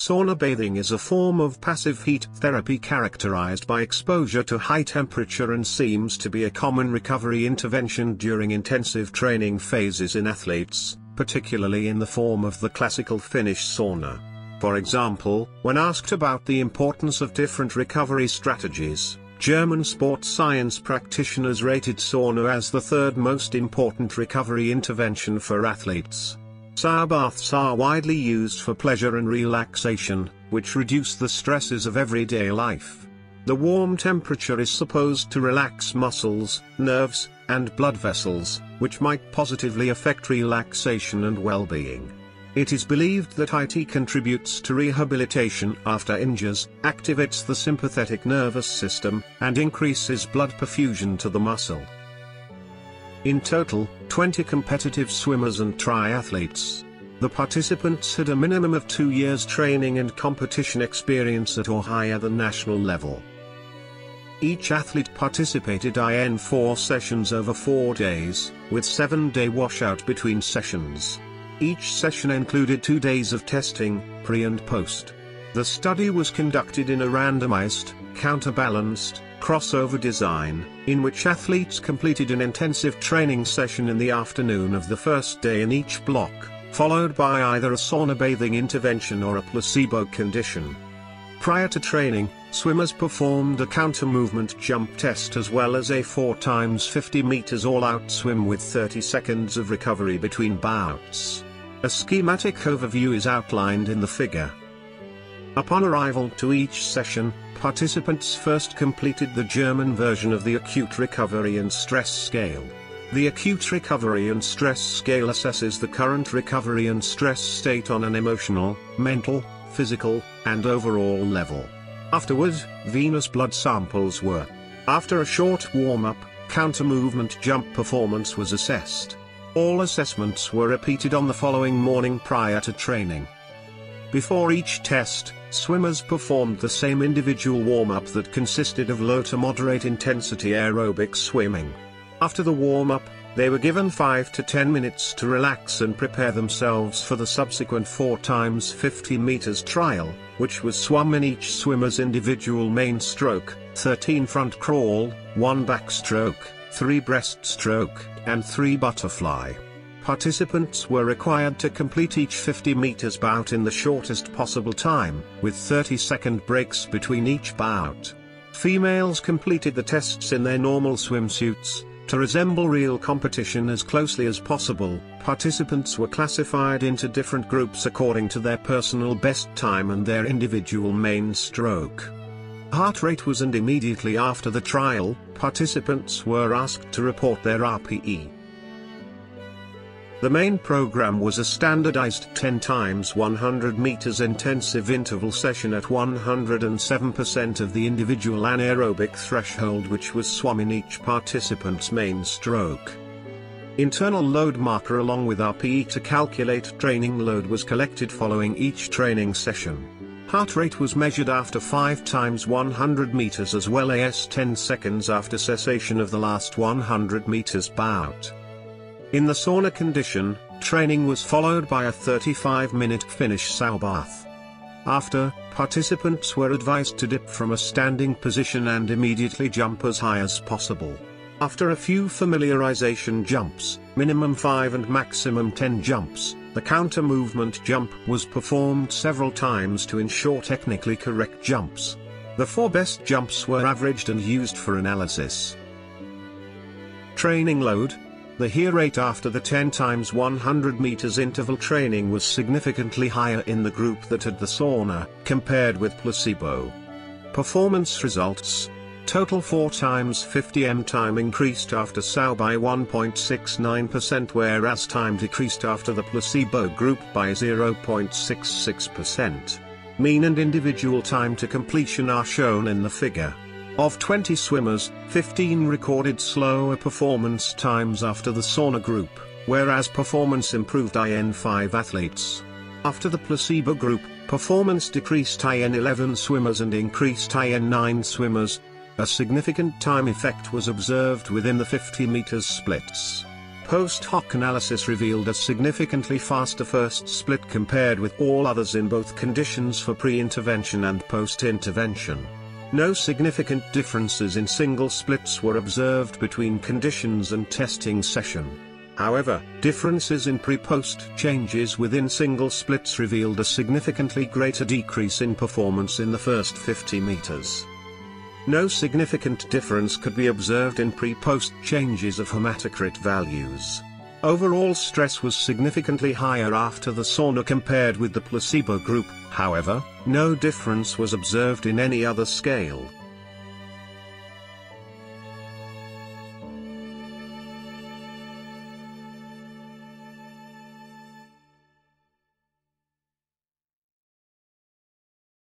Sauna bathing is a form of passive heat therapy characterized by exposure to high temperature and seems to be a common recovery intervention during intensive training phases in athletes, particularly in the form of the classical Finnish sauna. For example, when asked about the importance of different recovery strategies, German sports science practitioners rated sauna as the third most important recovery intervention for athletes. Sauna baths are widely used for pleasure and relaxation, which reduce the stresses of everyday life. The warm temperature is supposed to relax muscles, nerves, and blood vessels, which might positively affect relaxation and well-being. It is believed that IT contributes to rehabilitation after injuries, activates the sympathetic nervous system, and increases blood perfusion to the muscle. In total, 20 competitive swimmers and triathletes. The participants had a minimum of two years training and competition experience at or higher than national level. Each athlete participated in four sessions over four days, with seven-day washout between sessions. Each session included two days of testing, pre and post. The study was conducted in a randomized, counterbalanced, crossover design, in which athletes completed an intensive training session in the afternoon of the first day in each block, followed by either a sauna bathing intervention or a placebo condition. Prior to training, swimmers performed a counter-movement jump test as well as a 4 times 50 meters all-out swim with 30 seconds of recovery between bouts. A schematic overview is outlined in the figure. Upon arrival to each session, participants first completed the German version of the Acute Recovery and Stress Scale. The Acute Recovery and Stress Scale assesses the current recovery and stress state on an emotional, mental, physical, and overall level. Afterward, venous blood samples were. After a short warm-up, counter-movement jump performance was assessed. All assessments were repeated on the following morning prior to training. Before each test, swimmers performed the same individual warm-up that consisted of low to moderate intensity aerobic swimming. After the warm-up, they were given 5 to 10 minutes to relax and prepare themselves for the subsequent 4 times 50 meters trial, which was swum in each swimmer's individual main stroke, 13 front crawl, 1 backstroke, 3 breaststroke, and 3 butterfly. Participants were required to complete each 50 meters bout in the shortest possible time, with 30 second breaks between each bout. Females completed the tests in their normal swimsuits, to resemble real competition as closely as possible, participants were classified into different groups according to their personal best time and their individual main stroke. Heart rate was and immediately after the trial, participants were asked to report their RPE. The main program was a standardized 10 times 100 meters intensive interval session at 107% of the individual anaerobic threshold which was swum in each participant's main stroke. Internal load marker along with RPE to calculate training load was collected following each training session. Heart rate was measured after 5 times 100 meters as well as 10 seconds after cessation of the last 100 meters bout. In the sauna condition, training was followed by a 35-minute Finnish sauna bath. After, participants were advised to dip from a standing position and immediately jump as high as possible. After a few familiarization jumps, minimum 5 and maximum 10 jumps, the counter movement jump was performed several times to ensure technically correct jumps. The four best jumps were averaged and used for analysis. Training load, the HEAR rate after the 10 times 100 meters interval training was significantly higher in the group that had the sauna, compared with placebo. Performance results Total 4 times 50 m time increased after SAU by 1.69% whereas time decreased after the placebo group by 0.66%. Mean and individual time to completion are shown in the figure. Of 20 swimmers, 15 recorded slower performance times after the sauna group, whereas performance improved in 5 athletes. After the placebo group, performance decreased in 11 swimmers and increased in 9 swimmers. A significant time effect was observed within the 50 meters splits. Post hoc analysis revealed a significantly faster first split compared with all others in both conditions for pre-intervention and post-intervention. No significant differences in single splits were observed between conditions and testing session. However, differences in pre-post changes within single splits revealed a significantly greater decrease in performance in the first 50 meters. No significant difference could be observed in pre-post changes of hematocrit values. Overall stress was significantly higher after the sauna compared with the placebo group, however, no difference was observed in any other scale.